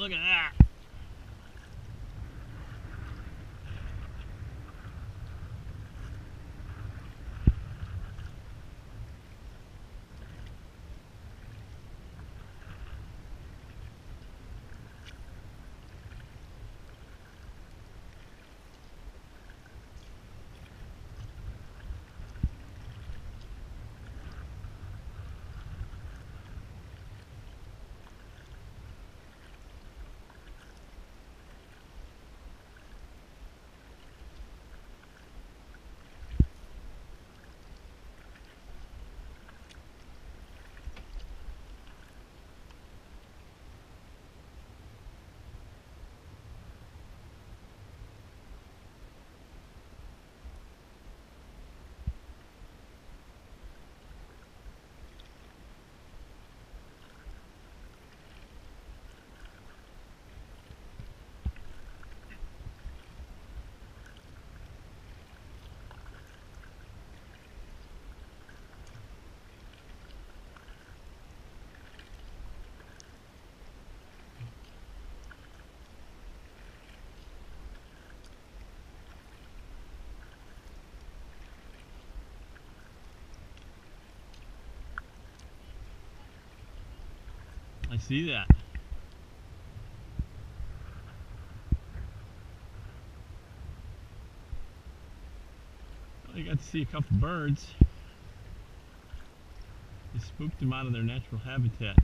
Look at that. I see that. I got to see a couple birds. They spooked them out of their natural habitat.